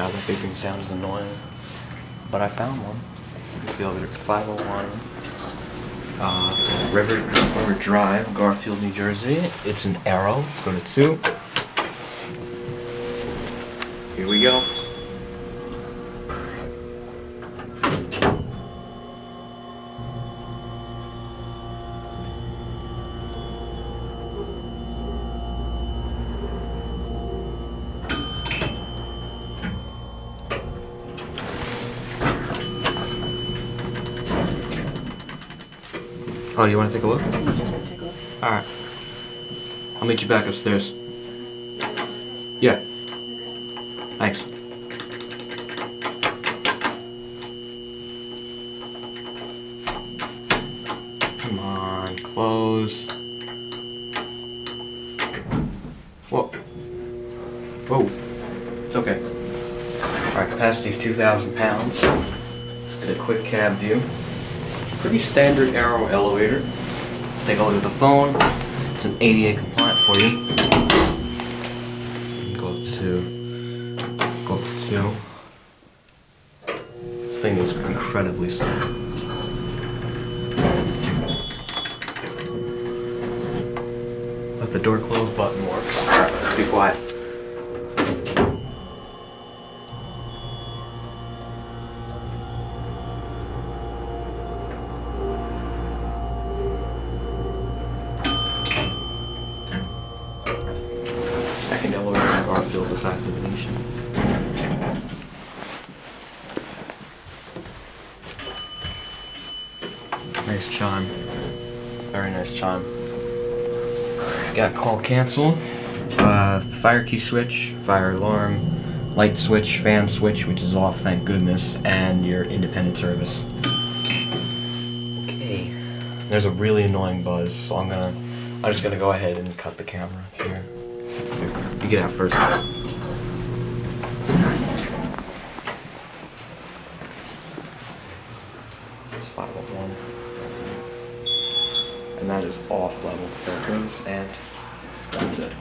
God, that beeping sound is annoying. But I found one. It's the elevator 501 uh, River, River Drive, Garfield, New Jersey. It's an Arrow. Let's go to two. Here we go. Oh, do you want to take a look? Alright. I'll meet you back upstairs. Yeah. Thanks. Come on, close. Whoa. Whoa. It's okay. Alright, capacity's 2,000 pounds. Let's get a quick cab view. Pretty standard Arrow elevator. Let's take a look at the phone. It's an ADA compliant for you. Go to, go up to. This thing is incredibly slow. Let the door close button works. Let's be quiet. Second elevator in Garfield besides the Venetian. Nice chime. Very nice chime. Got call cancel. Uh, fire key switch, fire alarm, light switch, fan switch, which is off, thank goodness, and your independent service. Okay. There's a really annoying buzz, so I'm gonna, I'm just gonna go ahead and cut the camera here. You get out first. This is 501. And that is off level. Goes, and that's it.